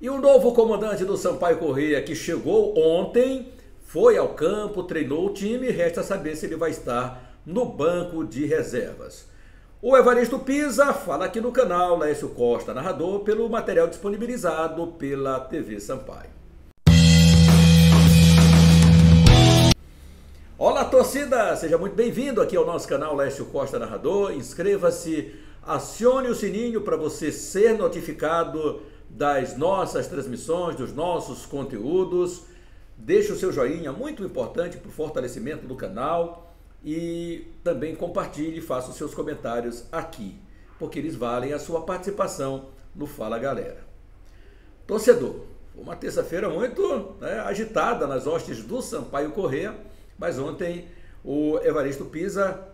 E o novo comandante do Sampaio Correia, que chegou ontem, foi ao campo, treinou o time, resta saber se ele vai estar no banco de reservas. O Evaristo Pisa fala aqui no canal Lécio Costa, narrador, pelo material disponibilizado pela TV Sampaio. Olá, torcida! Seja muito bem-vindo aqui ao nosso canal Lécio Costa Narrador. Inscreva-se, acione o sininho para você ser notificado das nossas transmissões, dos nossos conteúdos. Deixe o seu joinha, muito importante para o fortalecimento do canal. E também compartilhe e faça os seus comentários aqui, porque eles valem a sua participação no Fala Galera. Torcedor, uma terça-feira muito né, agitada nas hostes do Sampaio Corrêa, mas ontem o Evaristo Pisa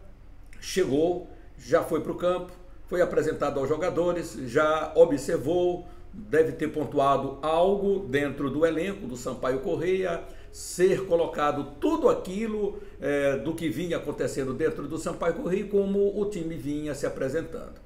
chegou, já foi para o campo, foi apresentado aos jogadores, já observou deve ter pontuado algo dentro do elenco do Sampaio Correia, ser colocado tudo aquilo é, do que vinha acontecendo dentro do Sampaio Correia como o time vinha se apresentando.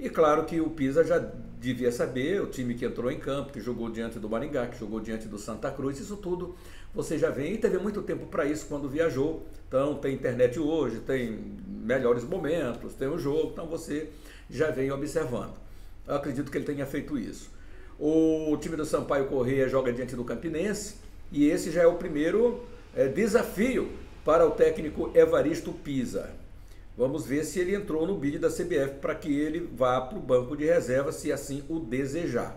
E claro que o Pisa já devia saber, o time que entrou em campo, que jogou diante do Maringá, que jogou diante do Santa Cruz, isso tudo você já vem e teve muito tempo para isso quando viajou. Então tem internet hoje, tem melhores momentos, tem o jogo, então você já vem observando. Eu acredito que ele tenha feito isso. O time do Sampaio Correia joga diante do Campinense e esse já é o primeiro é, desafio para o técnico Evaristo Pisa. Vamos ver se ele entrou no bid da CBF para que ele vá para o banco de reserva, se assim o desejar.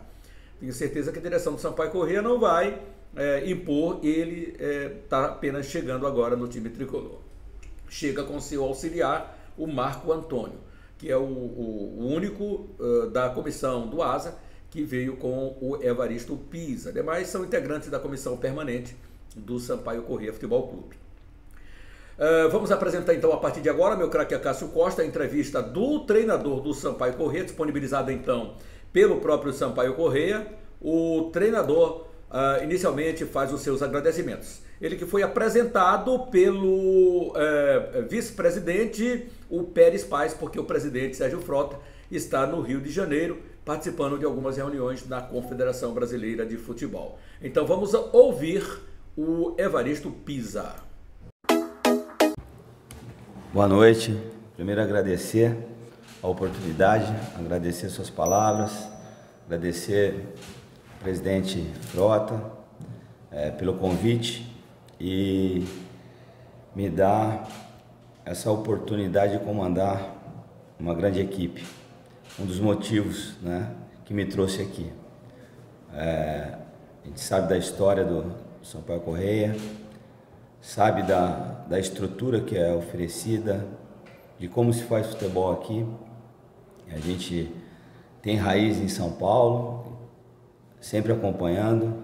Tenho certeza que a direção do Sampaio Correia não vai é, impor, ele está é, tá apenas chegando agora no time tricolor. Chega com seu auxiliar, o Marco Antônio, que é o, o, o único uh, da comissão do ASA que veio com o Evaristo Pisa. Demais são integrantes da comissão permanente do Sampaio Corrêa Futebol Clube. Uh, vamos apresentar então a partir de agora, meu craque Cássio Costa, a entrevista do treinador do Sampaio Corrêa, disponibilizada então pelo próprio Sampaio Corrêa. O treinador uh, inicialmente faz os seus agradecimentos. Ele que foi apresentado pelo uh, vice-presidente, o Pérez Paz, porque o presidente Sérgio Frota está no Rio de Janeiro participando de algumas reuniões na Confederação Brasileira de Futebol. Então vamos ouvir o Evaristo Pisa. Boa noite. Primeiro agradecer a oportunidade, agradecer suas palavras, agradecer ao presidente Frota é, pelo convite e me dar essa oportunidade de comandar uma grande equipe um dos motivos né, que me trouxe aqui. É, a gente sabe da história do São Paulo Correia, sabe da, da estrutura que é oferecida, de como se faz futebol aqui. A gente tem raiz em São Paulo, sempre acompanhando.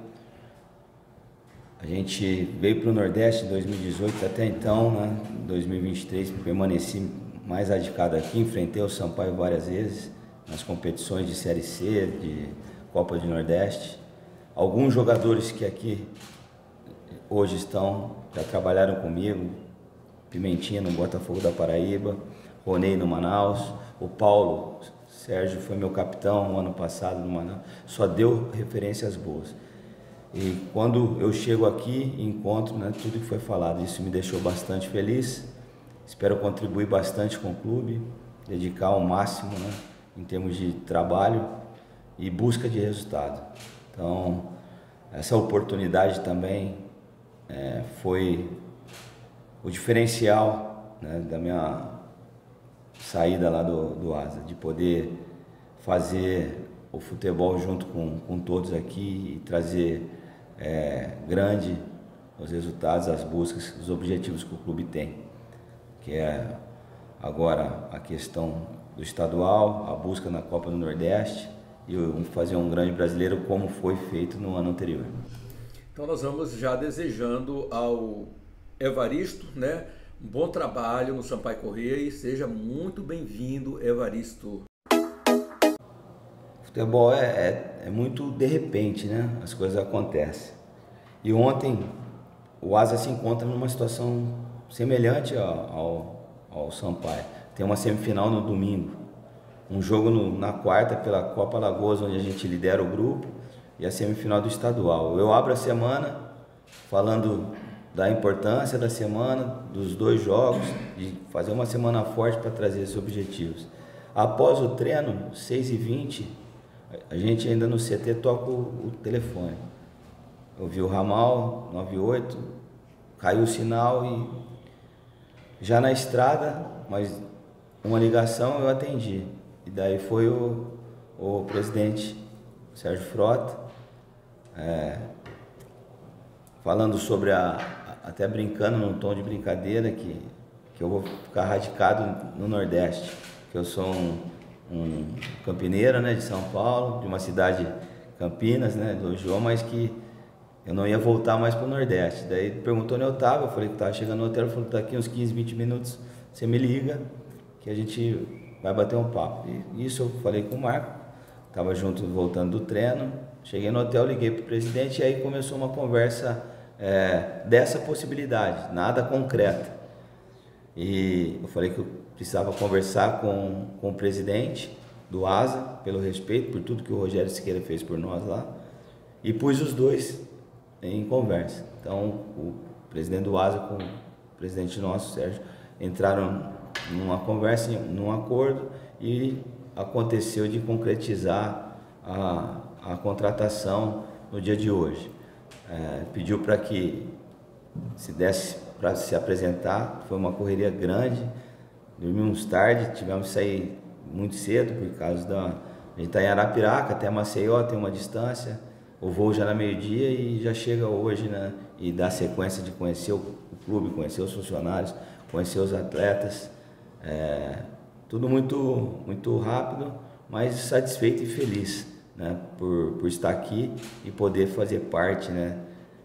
A gente veio para o Nordeste em 2018, até então, né, 2023, permaneci mais radicado aqui, enfrentei o Sampaio várias vezes nas competições de Série C, de Copa de Nordeste. Alguns jogadores que aqui hoje estão, já trabalharam comigo, Pimentinha no Botafogo da Paraíba, Ronei no Manaus, o Paulo Sérgio foi meu capitão no ano passado no Manaus, só deu referências boas. E quando eu chego aqui encontro né, tudo que foi falado, isso me deixou bastante feliz. Espero contribuir bastante com o clube, dedicar ao máximo né, em termos de trabalho e busca de resultado. Então, essa oportunidade também é, foi o diferencial né, da minha saída lá do, do ASA, de poder fazer o futebol junto com, com todos aqui e trazer é, grande os resultados, as buscas, os objetivos que o clube tem, que é agora a questão do estadual, a busca na Copa do Nordeste e fazer um grande brasileiro como foi feito no ano anterior. Então nós vamos já desejando ao Evaristo, né, um bom trabalho no Sampaio Correia e seja muito bem-vindo, Evaristo. Futebol é, é, é, muito de repente, né? As coisas acontecem. E ontem o Asa se encontra numa situação semelhante ao, ao, ao Sampaio tem uma semifinal no domingo. Um jogo no, na quarta pela Copa Lagoas, onde a gente lidera o grupo. e a semifinal do estadual. Eu abro a semana falando da importância da semana, dos dois jogos, de fazer uma semana forte para trazer esses objetivos. Após o treino, 6h20, a gente ainda no CT toca o, o telefone. Eu vi o ramal 98, caiu o sinal e já na estrada, mas uma ligação eu atendi. E daí foi o, o presidente Sérgio Frota, é, falando sobre a, até brincando num tom de brincadeira, que, que eu vou ficar radicado no Nordeste, que eu sou um, um campineiro né, de São Paulo, de uma cidade Campinas, né, do João, mas que eu não ia voltar mais para o Nordeste. Daí perguntou onde eu estava, eu falei que estava chegando no hotel, ele falou, daqui uns 15, 20 minutos você me liga, que a gente vai bater um papo. E isso eu falei com o Marco, estava junto voltando do treino, cheguei no hotel, liguei para o presidente e aí começou uma conversa é, dessa possibilidade, nada concreta. E eu falei que eu precisava conversar com, com o presidente do ASA, pelo respeito, por tudo que o Rogério Siqueira fez por nós lá, e pus os dois em conversa. Então, o presidente do ASA com o presidente nosso, Sérgio, entraram numa conversa, num acordo e aconteceu de concretizar a, a contratação no dia de hoje. É, pediu para que se desse para se apresentar, foi uma correria grande, dormimos tarde, tivemos que sair muito cedo por causa da. A gente está em Arapiraca, até Maceió, tem uma distância, o voo já era meio-dia e já chega hoje, né? E dá sequência de conhecer o, o clube, conhecer os funcionários, conhecer os atletas. É, tudo muito, muito rápido, mas satisfeito e feliz né, por, por estar aqui e poder fazer parte né,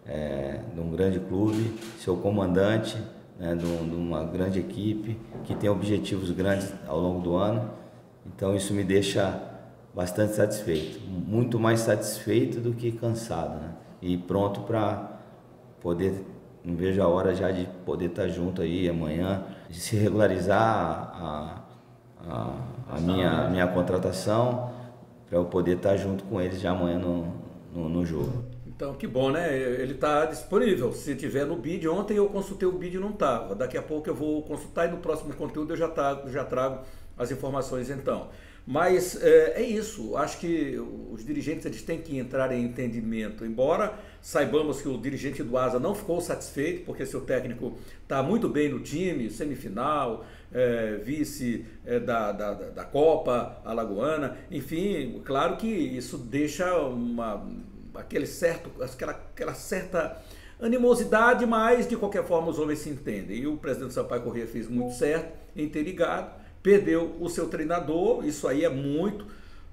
é, de um grande clube, ser o comandante né, de, de uma grande equipe que tem objetivos grandes ao longo do ano. Então isso me deixa bastante satisfeito, muito mais satisfeito do que cansado né, e pronto para poder não vejo a hora já de poder estar junto aí amanhã, de se regularizar a, a, a minha, minha contratação, para eu poder estar junto com eles já amanhã no, no, no jogo. Então, que bom, né? Ele está disponível. Se tiver no BID, ontem eu consultei o BID e não estava. Daqui a pouco eu vou consultar e no próximo conteúdo eu já, trago, já trago as informações então. Mas é, é, isso, acho que os dirigentes eles têm que entrar em entendimento. Embora saibamos que o dirigente do Asa não ficou satisfeito, porque seu técnico está muito bem no time, semifinal, é, vice é, da, da, da Copa Alagoana, enfim, claro que isso deixa uma, aquele certo, aquela, aquela certa animosidade, mas de qualquer forma os homens se entendem. E o presidente Sampaio Corrêa fez muito certo em ter ligado perdeu o seu treinador, isso aí é muito.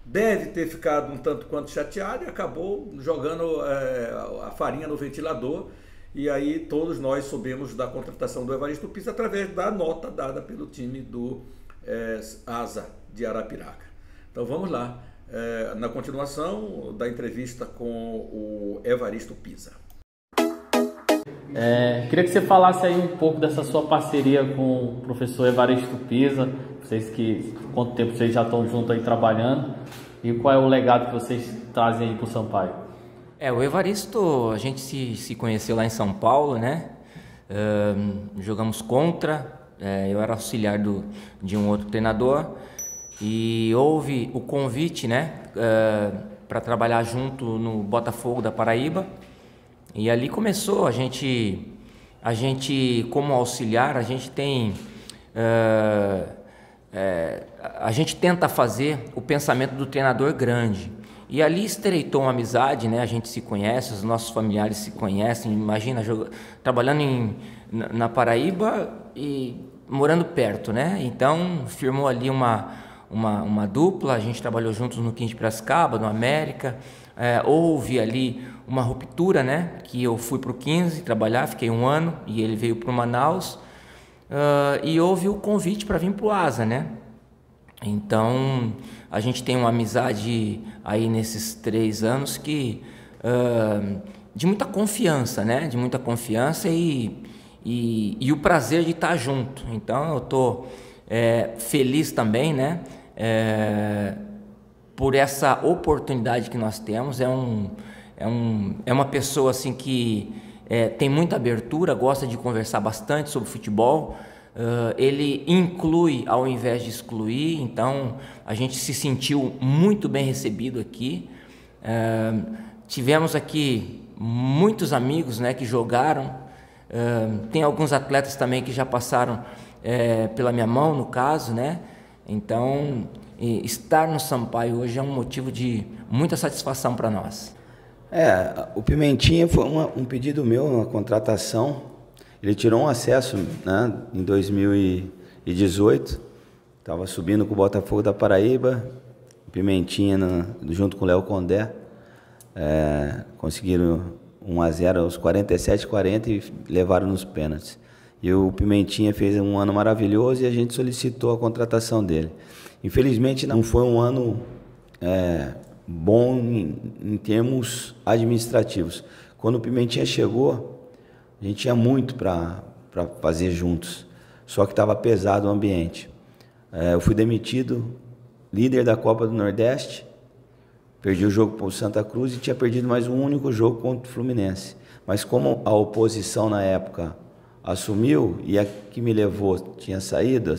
Deve ter ficado um tanto quanto chateado e acabou jogando é, a farinha no ventilador. E aí todos nós soubemos da contratação do Evaristo Pisa através da nota dada pelo time do é, Asa de Arapiraca. Então vamos lá, é, na continuação da entrevista com o Evaristo Pisa. É, queria que você falasse aí um pouco dessa sua parceria com o professor Evaristo Pisa, vocês que quanto tempo vocês já estão juntos aí trabalhando. E qual é o legado que vocês trazem aí para o Sampaio? É, o Evaristo, a gente se, se conheceu lá em São Paulo, né? Jogamos contra, é, eu era auxiliar do, de um outro treinador. E houve o convite, né, uh, para trabalhar junto no Botafogo da Paraíba e ali começou a gente, a gente como auxiliar, a gente tem uh, é, a gente tenta fazer o pensamento do treinador grande. E ali estreitou uma amizade, né? A gente se conhece, os nossos familiares se conhecem. Imagina trabalhando em, na Paraíba e morando perto, né? Então firmou ali uma, uma, uma dupla. A gente trabalhou juntos no 15 de Piracicaba, no América. É, houve ali uma ruptura, né? Que eu fui para o 15 trabalhar, fiquei um ano e ele veio para Manaus. Uh, e houve o convite para vir para o Asa, né? Então a gente tem uma amizade aí nesses três anos que uh, de muita confiança, né? De muita confiança e, e, e o prazer de estar junto. Então eu estou é, feliz também, né? É, por essa oportunidade que nós temos. É, um, é, um, é uma pessoa assim que é, tem muita abertura, gosta de conversar bastante sobre futebol. Uh, ele inclui ao invés de excluir, então a gente se sentiu muito bem recebido aqui. Uh, tivemos aqui muitos amigos né, que jogaram, uh, tem alguns atletas também que já passaram é, pela minha mão, no caso, né? Então, estar no Sampaio hoje é um motivo de muita satisfação para nós. É, o Pimentinha foi uma, um pedido meu, uma contratação. Ele tirou um acesso né, em 2018, estava subindo com o Botafogo da Paraíba, Pimentinha na, junto com o Léo Condé, é, conseguiram 1 a 0 aos 47 40 e levaram nos pênaltis. E o Pimentinha fez um ano maravilhoso e a gente solicitou a contratação dele. Infelizmente não foi um ano é, bom em, em, termos administrativos. Quando o Pimentinha chegou, a gente tinha muito para fazer juntos, só que estava pesado o ambiente. É, eu fui demitido, líder da Copa do Nordeste, perdi o jogo para o Santa Cruz e tinha perdido mais um único jogo contra o Fluminense. Mas como a oposição na época assumiu e a que me levou tinha saído,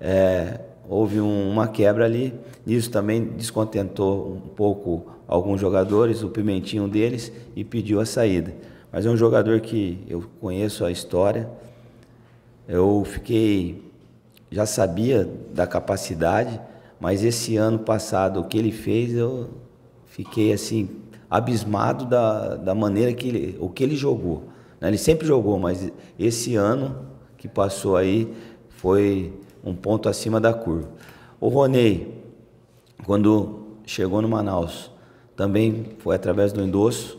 é, houve um, uma quebra ali. Isso também descontentou um pouco alguns jogadores, o Pimentinho deles, e pediu a saída. Mas é um jogador que eu conheço a história. Eu fiquei, já sabia da capacidade, mas esse ano passado o que ele fez, eu fiquei assim abismado da, da maneira que ele, o que ele jogou. Né? Ele sempre jogou, mas esse ano que passou aí foi um ponto acima da curva. O Ronei, quando chegou no Manaus, também foi através do endosso.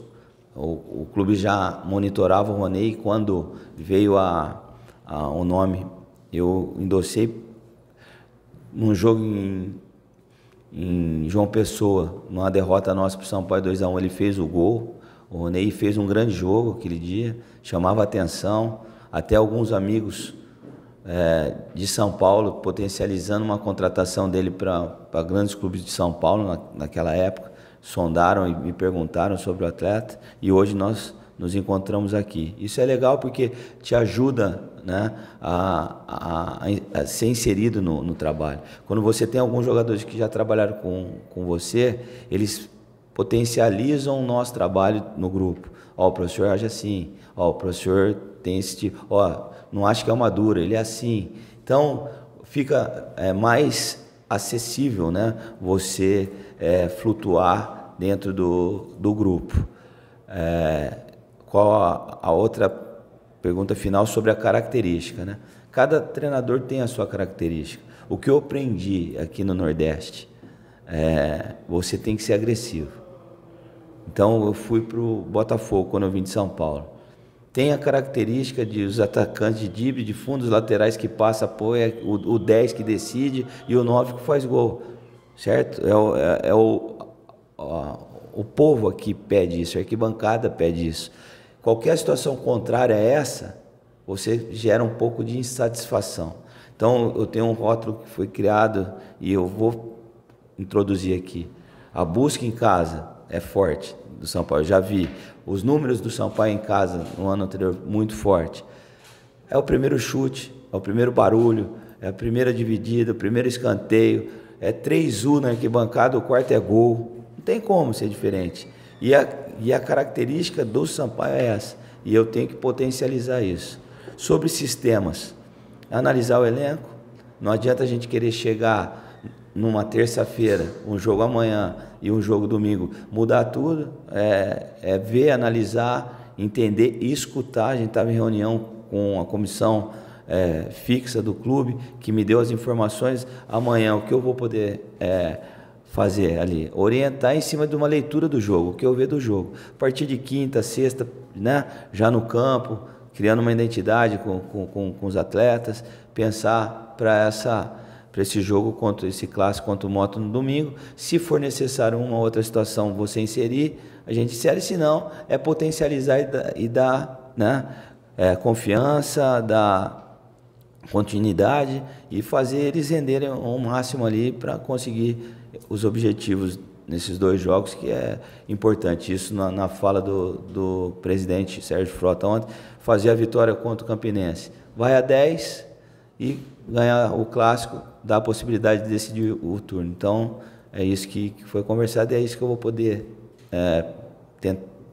O, o clube já monitorava o Ronei. Quando veio a, a, o nome, eu endossei num jogo em, em João Pessoa, numa derrota nossa para o São Paulo 2x1, ele fez o gol. O Ronei fez um grande jogo aquele dia, chamava atenção. Até alguns amigos é, de São Paulo potencializando uma contratação dele para grandes clubes de São Paulo na, naquela época. Sondaram e me perguntaram sobre o atleta e hoje nós nos encontramos aqui. Isso é legal porque te ajuda né, a, a, a ser inserido no, no, trabalho. Quando você tem alguns jogadores que já trabalharam com, com você, eles potencializam o nosso trabalho no grupo. Ó, o professor age assim, ó, o professor tem esse tipo, ó, não acho que é uma dura, ele é assim. Então, fica é, mais acessível, né, você é, flutuar dentro do, do grupo. É, qual a, a outra pergunta final sobre a característica, né? Cada treinador tem a sua característica. O que eu aprendi aqui no Nordeste é, você tem que ser agressivo. Então eu fui para o Botafogo quando eu vim de São Paulo. Tem a característica de os atacantes de drible, de fundos laterais que passa, apoia, o, o 10 que decide e o 9 que faz gol. Certo? É o, é, é o, o povo aqui pede isso, a arquibancada pede isso. Qualquer situação contrária a essa, você gera um pouco de insatisfação. Então eu tenho um rótulo que foi criado e eu vou introduzir aqui. A busca em casa é forte do São Paulo. Eu já vi os números do São Paulo em casa no ano anterior muito forte. É o primeiro chute, é o primeiro barulho, é a primeira dividida, o primeiro escanteio, é 3U na arquibancada, o quarto é gol. Não tem como ser diferente. E a, e a característica do Sampaio é essa. E eu tenho que potencializar isso. Sobre sistemas, analisar o elenco. Não adianta a gente querer chegar numa terça-feira, um jogo amanhã e um jogo domingo, mudar tudo, é, é ver, analisar, entender e escutar. A gente estava em reunião com a comissão é, fixa do clube, que me deu as informações. Amanhã, o que eu vou poder é, fazer ali? Orientar em cima de uma leitura do jogo, o que eu ver do jogo. A partir de quinta, sexta, né, já no campo, criando uma identidade com, com, com, com os atletas, pensar para essa para esse jogo contra esse clássico contra o Moto no domingo. Se for necessário uma outra situação você inserir, a gente insere, se não, é potencializar e dar, né, é, confiança, dar continuidade e fazer eles renderem ao máximo ali para conseguir os objetivos nesses dois jogos, que é importante. Isso na, na fala do, do presidente Sérgio Frota ontem, fazer a vitória contra o Campinense. Vai a 10 e ganhar o clássico, dá a possibilidade de decidir o turno. Então, é isso que, foi conversado e é isso que eu vou poder é,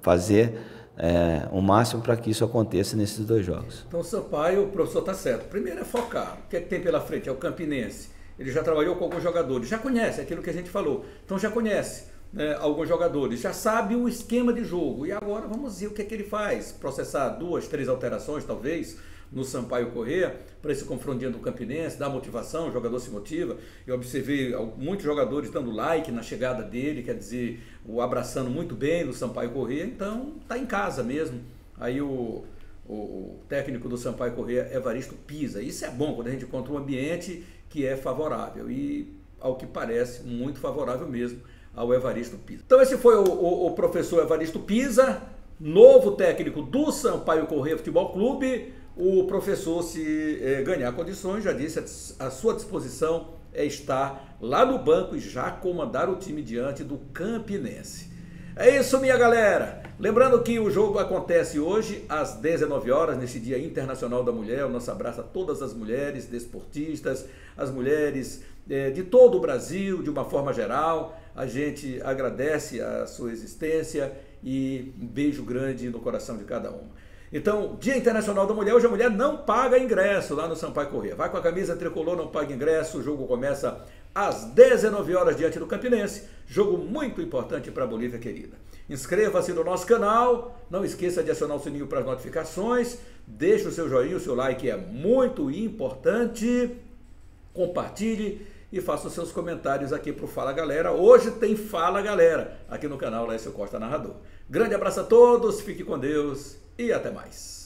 fazer é, o máximo para que isso aconteça nesses dois jogos. Então, Sampaio, o professor está certo. Primeiro é focar. O que, é que tem pela frente? É o Campinense. Ele já trabalhou com alguns jogadores, já conhece aquilo que a gente falou. Então, já conhece né, alguns jogadores, já sabe o esquema de jogo. E agora vamos ver o que é que ele faz. Processar duas, três alterações, talvez, no Sampaio Corrêa, para esse confrontinho do Campinense, dar motivação, o jogador se motiva. Eu observei muitos jogadores dando like na chegada dele, quer dizer, o abraçando muito bem no Sampaio Corrêa, então tá em casa mesmo. Aí o, o, o técnico do Sampaio Corrêa, Evaristo Pisa. Isso é bom quando a gente encontra um ambiente que é favorável e, ao que parece, muito favorável mesmo ao Evaristo Pisa. Então esse foi o, o, o professor Evaristo Pisa, novo técnico do Sampaio Corrêa Futebol Clube o professor, se é, ganhar condições, já disse, a sua disposição é estar lá no banco e já comandar o time diante do Campinense. É isso, minha galera. Lembrando que o jogo acontece hoje às 19 horas, nesse Dia Internacional da Mulher. O nosso abraço a todas as mulheres desportistas, as mulheres é, de todo o Brasil, de uma forma geral. A gente agradece a sua existência e um beijo grande no coração de cada uma. Então, Dia Internacional da Mulher, hoje a mulher não paga ingresso lá no Sampaio Corrêa. Vai com a camisa tricolor, não paga ingresso, o jogo começa às 19 horas diante do Campinense. Jogo muito importante para a Bolívia querida. Inscreva-se no nosso canal, não esqueça de acionar o sininho para as notificações, deixe o seu joinha, o seu like é muito importante. Compartilhe e faça os seus comentários aqui para o Fala Galera. Hoje tem Fala Galera aqui no canal Lécio Costa Narrador. Grande abraço a todos, fique com Deus e até mais.